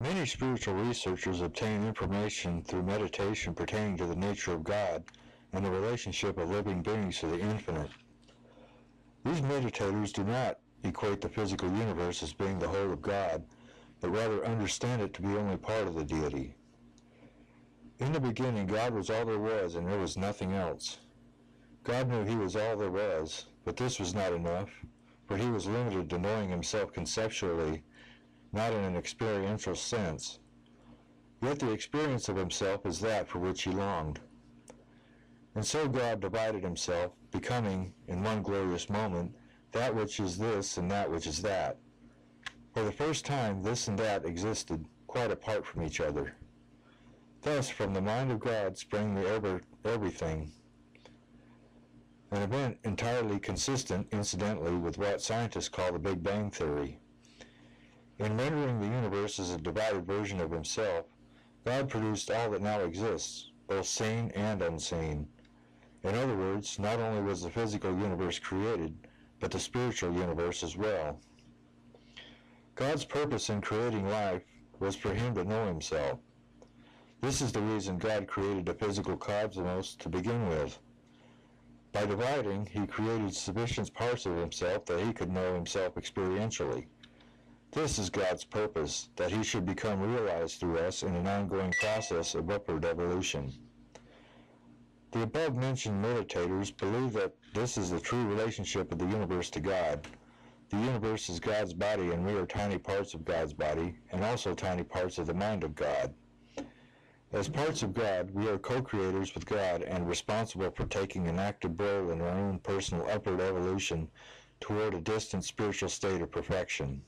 Many spiritual researchers obtain information through meditation pertaining to the nature of God and the relationship of living beings to the infinite. These meditators do not equate the physical universe as being the whole of God, but rather understand it to be only part of the deity. In the beginning, God was all there was, and there was nothing else. God knew he was all there was, but this was not enough, for he was limited to knowing himself conceptually, not in an experiential sense. Yet the experience of himself is that for which he longed. And so God divided himself, becoming, in one glorious moment, that which is this and that which is that. For the first time, this and that existed quite apart from each other. Thus, from the mind of God sprang the ever everything, an event entirely consistent, incidentally, with what scientists call the Big Bang Theory. In rendering the universe as a divided version of himself, God produced all that now exists, both seen and unseen. In other words, not only was the physical universe created, but the spiritual universe as well. God's purpose in creating life was for him to know himself. This is the reason God created the physical cosmos to begin with. By dividing, he created sufficient parts of himself that he could know himself experientially. This is God's purpose, that he should become realized through us in an ongoing process of upward evolution. The above-mentioned meditators believe that this is the true relationship of the universe to God. The universe is God's body and we are tiny parts of God's body and also tiny parts of the mind of God. As parts of God, we are co-creators with God and responsible for taking an active role in our own personal upward evolution toward a distant spiritual state of perfection.